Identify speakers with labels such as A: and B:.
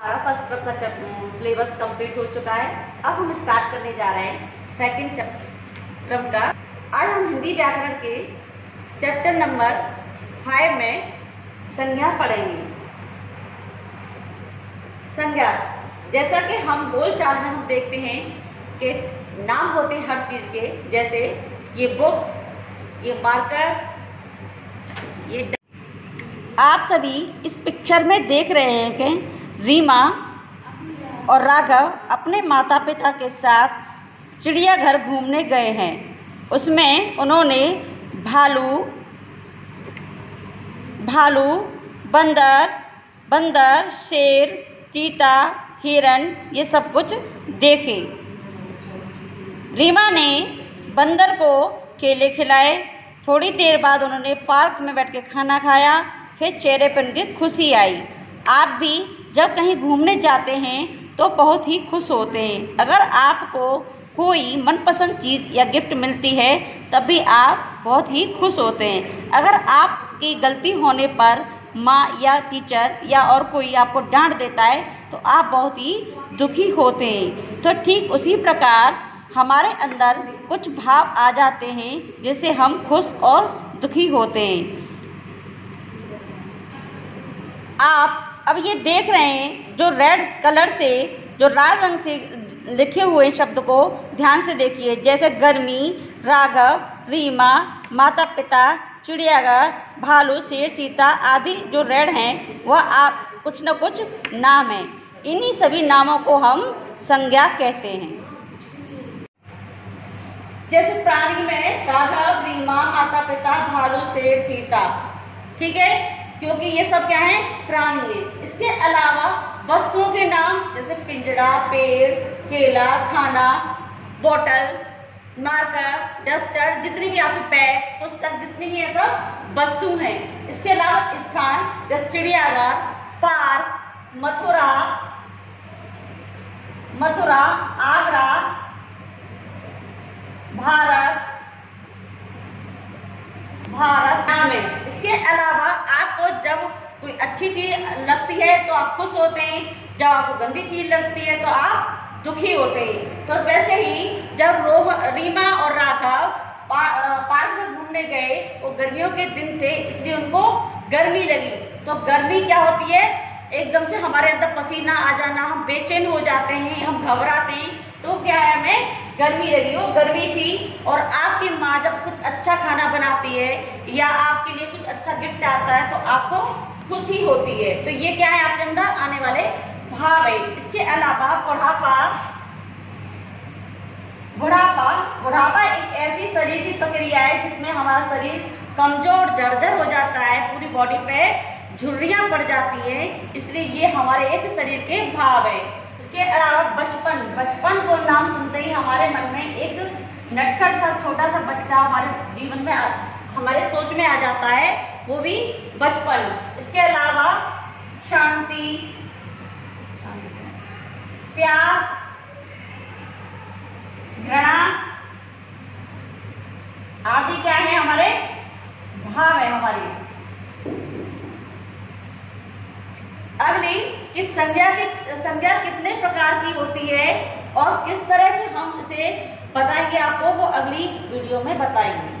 A: हमारा first term का syllabus complete हो चुका है, अब हम स्टार्ट करने जा रहे हैं सेकंड टर्म का। आज हम हिंदी व्याकरण के चैप्टर नंबर फाइव में संज्ञा पढ़ेंगे। संज्ञा, जैसा कि हम बोलचाल में हम देखते हैं कि नाम होते हैं हर चीज़ के, जैसे ये बुक ये मार्कर ये आप सभी इस पिक्चर में देख रहे हैं कि रीमा और राघव अपने माता पिता के साथ चिड़ियाघर घूमने गए हैं। उसमें उन्होंने भालू भालू, बंदर बंदर, शेर, चीता, हिरण, ये सब कुछ देखे। रीमा ने बंदर को केले खिलाए। थोड़ी देर बाद उन्होंने पार्क में बैठ के खाना खाया। फिर चेहरे पर उनकी खुशी आई। आप भी जब कहीं घूमने जाते हैं तो बहुत ही खुश होते हैं। अगर आपको कोई मनपसंद चीज़ या गिफ्ट मिलती है, तब भी आप बहुत ही खुश होते हैं। अगर आपकी गलती होने पर माँ या टीचर या और कोई आपको डांट देता है तो आप बहुत ही दुखी होते हैं। तो ठीक उसी प्रकार हमारे अंदर कुछ भाव आ जाते हैं, जिससे हम खुश और दुखी होते हैं। आप अब ये देख रहे हैं, जो रेड कलर से, जो लाल रंग से लिखे हुए शब्द को ध्यान से देखिए। जैसे गर्मी, राघव, रीमा माता पिता चिड़ियाघर, भालू, शेर, चीता आदि जो रेड हैं, वह आप, कुछ न कुछ नाम हैं। इन्हीं सभी नामों को हम संज्ञा कहते हैं। जैसे प्राणी में राघव, रीमा माता पिता भालू, शेर, चीता। ठीक है? क्योंकि ये सब क्या है? प्राणी है। इसके अलावा वस्तुओं के नाम, जैसे पिंजरा, पेड़, केला, खाना, बोतल, मार्कर, डस्टर, जितनी भी आपकी पैक पुस्तक, जितनी भी ये सब वस्तु हैं। इसके अलावा स्थान, जैसे चिड़ियाघर, पार्क, मथुरा मथुरा, आगरा भारत भारत नाम है इसके अलावा आपको जब कोई अच्छी चीज़ लगती है तो आप खुश होते हैं, जब आपको गंदी चीज़ लगती है तो आप दुखी होते हैं। तो वैसे ही जब रोह, रीमा और राघव पार्क में घूमने गए, वो गर्मियों के दिन थे, इसलिए उनको गर्मी लगी। तो गर्मी क्या होती है? एकदम से हमारे अंदर पसीना आ जाना, हम बेचैन हो जाते हैं, हम घबराते गर्मी लगी हो, गर्मी थी, और आपकी माँ जब कुछ अच्छा खाना बनाती है, या आपके लिए कुछ अच्छा गिफ्ट आता है तो आपको खुशी होती है। तो ये क्या है आपके अंदर? आने वाले भाव है। इसके अलावा बुढ़ापा बुढ़ापा बुढ़ापा एक ऐसी शरीर की प्रक्रिया है जिसमें हमारा शरीर कमज़ोर, जर्जर हो जाता है, पूरी बॉडी पे झुर्रियाँ पड़ जाती हैं। इसलिए ये हमारे एक शरीर के भाव है। इसके अलावा बचपन बचपन को नाम सुनते ही हमारे मन में एक नटखट सा, छोटा सा बच्चा हमारे जीवन में हमारे सोच में आ जाता है, वो भी बचपन। इसके अलावा शांति, प्यार, घृणा आदि क्या है हमारे? भाव है हमारे। अगली कि संज्ञा की, संज्ञा कितने प्रकार की होती है? और किस तरह से हम इसे बताएँगे आपको वो अगली वीडियो में बताएँगे।